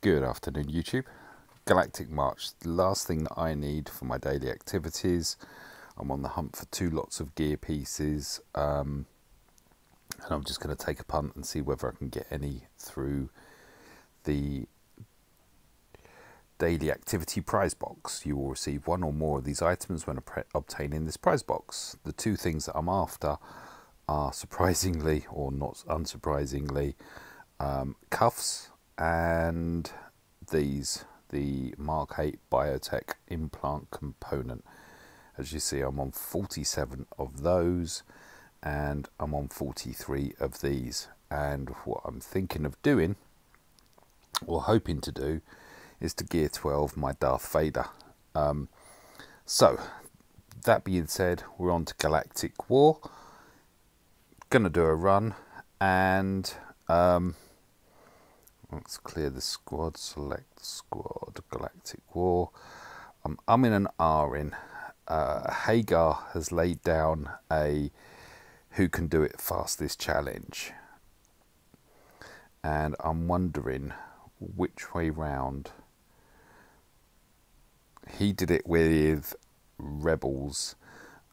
Good afternoon, YouTube. Galactic March, the last thing that I need for my daily activities. I'm on the hunt for two lots of gear pieces, um, and I'm just going to take a punt and see whether I can get any through the daily activity prize box. You will receive one or more of these items when obtaining this prize box. The two things that I'm after are surprisingly, or not unsurprisingly, um, cuffs and these the Mark 8 Biotech implant component. As you see, I'm on 47 of those and I'm on 43 of these. And what I'm thinking of doing, or hoping to do, is to gear 12 my Darth Vader. Um, so, that being said, we're on to Galactic War. Gonna do a run and um, Let's clear the squad, select the squad, Galactic War. Um, I'm in an R in. Uh, Hagar has laid down a who can do it fastest challenge. And I'm wondering which way round. He did it with Rebels.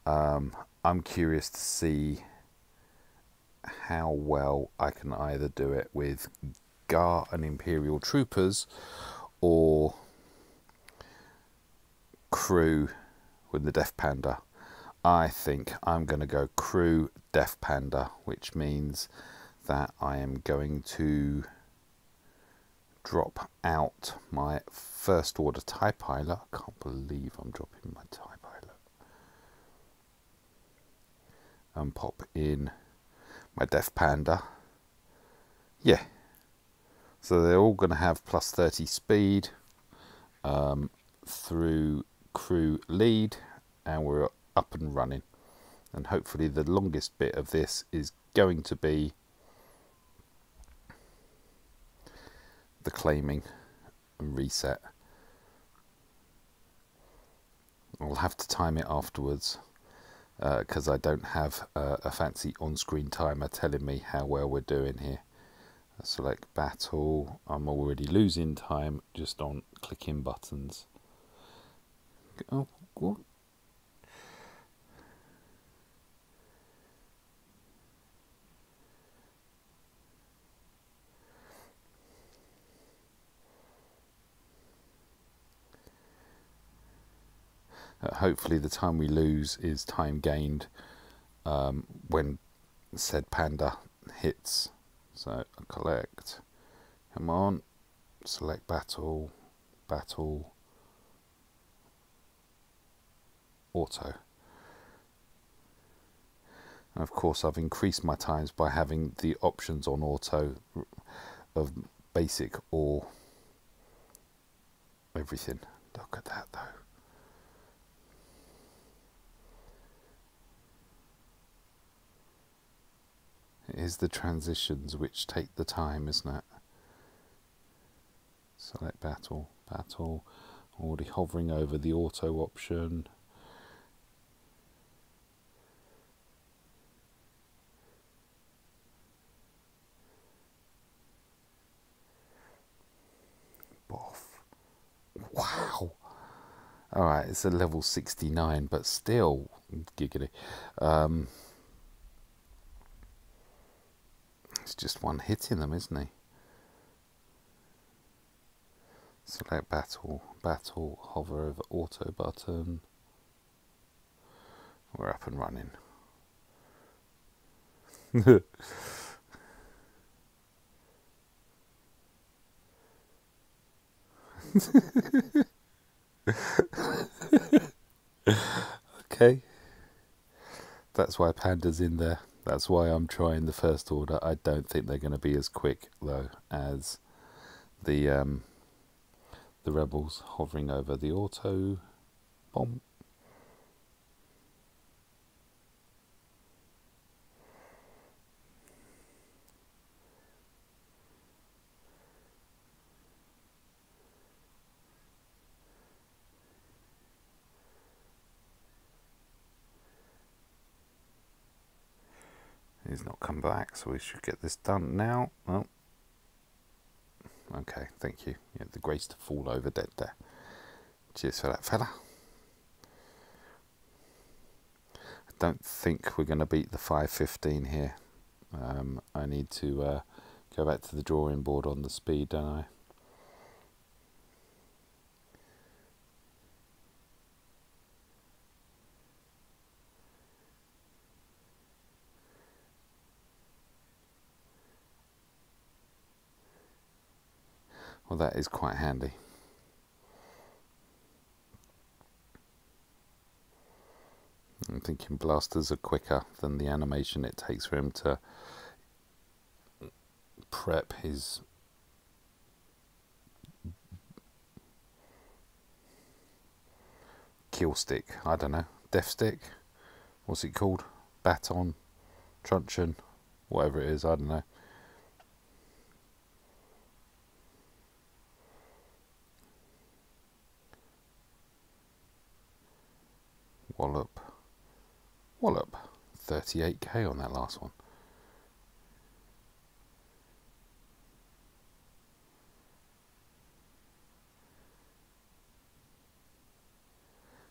Um, I'm curious to see how well I can either do it with GAR and Imperial Troopers or crew with the Death Panda. I think I'm going to go crew Death Panda, which means that I am going to drop out my first order TIE pilot. I can't believe I'm dropping my TIE pilot. And pop in my Death Panda. Yeah, so they're all going to have plus 30 speed um, through crew lead and we're up and running. And hopefully the longest bit of this is going to be the claiming and reset. I'll have to time it afterwards because uh, I don't have uh, a fancy on-screen timer telling me how well we're doing here select battle I'm already losing time just on clicking buttons. Oh what? Uh, hopefully the time we lose is time gained um, when said panda hits so collect, come on, select battle, battle, auto. And of course I've increased my times by having the options on auto of basic or everything. Look at that though. It is the transitions which take the time, isn't it? Select battle, battle, already hovering over the auto option. Boff. Wow. Alright, it's a level 69, but still giggly. Um, It's just one hitting them, isn't he? Select battle, battle, hover over auto button. We're up and running. okay. That's why Panda's in there. That's why I'm trying the first order. I don't think they're going to be as quick though as the um, the rebels hovering over the auto bomb. He's not come back, so we should get this done now. Well, Okay, thank you. Yeah, the grace to fall over dead there. Cheers for that, fella. I don't think we're going to beat the 515 here. Um, I need to uh, go back to the drawing board on the speed, don't I? Well, that is quite handy. I'm thinking blasters are quicker than the animation it takes for him to prep his kill stick. I don't know. Death stick? What's it called? Baton? Truncheon? Whatever it is, I don't know. Wallop. Wallop. 38k on that last one.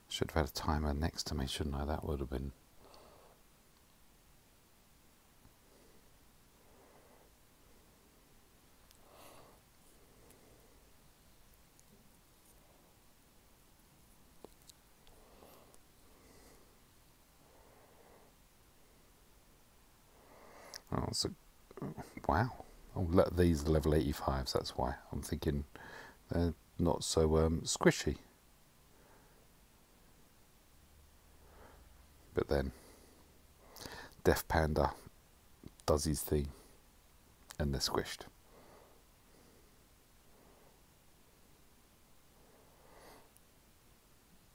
Should have had a timer next to me, shouldn't I? That would have been Oh, so, wow. Oh, these level 85s, that's why. I'm thinking they're not so um, squishy. But then, Death Panda does his thing, and they're squished.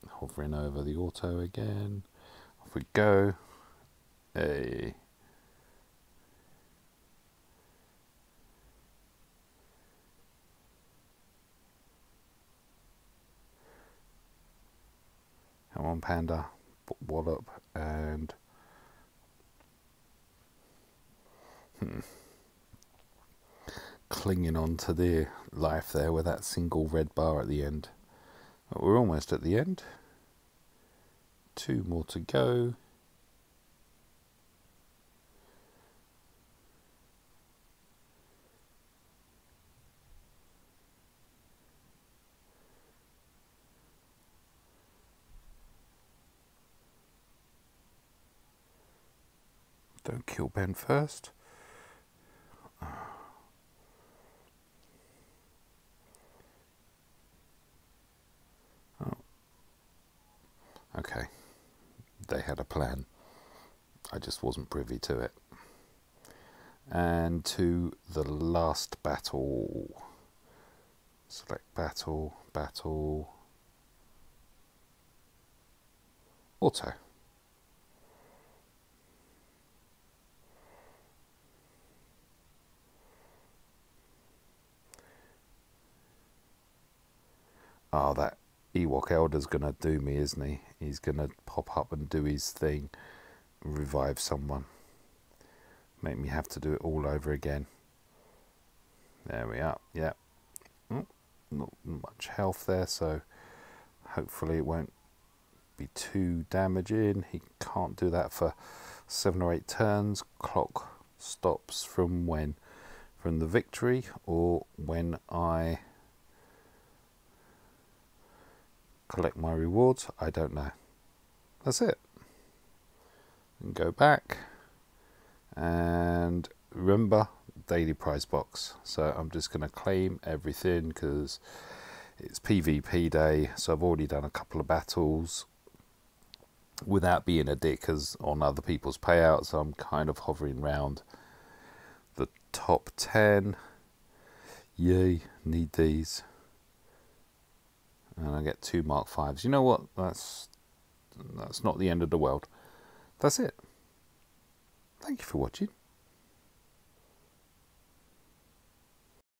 Hovering over the auto again. Off we go. Hey. Come on, Panda. Wallop and. Hmm, clinging on to the life there with that single red bar at the end. But we're almost at the end. Two more to go. Don't kill Ben first. Oh. Okay. They had a plan. I just wasn't privy to it. And to the last battle. Select battle, battle, auto. Oh, that Ewok Elder's going to do me, isn't he? He's going to pop up and do his thing, revive someone. Make me have to do it all over again. There we are, yeah. Mm, not much health there, so hopefully it won't be too damaging. He can't do that for seven or eight turns. Clock stops from when? From the victory or when I collect my rewards? I don't know. That's it. And go back and remember daily prize box. So I'm just going to claim everything because it's PvP day. So I've already done a couple of battles without being a dick as on other people's payouts. So I'm kind of hovering around the top 10. Yay, need these and I get two Mark Fives. You know what? That's that's not the end of the world. That's it. Thank you for watching.